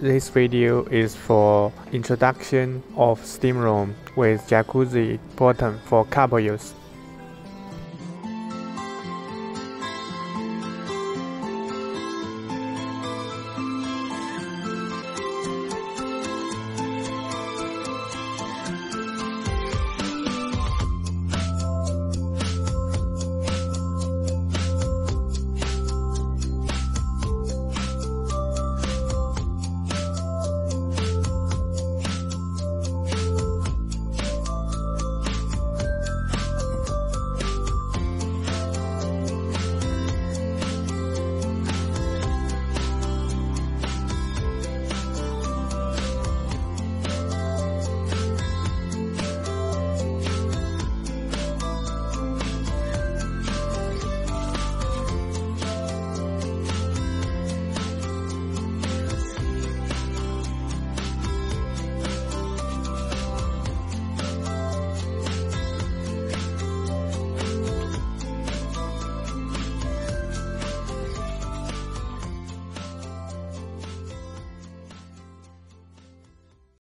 This video is for introduction of steam room with jacuzzi bottom for couple use.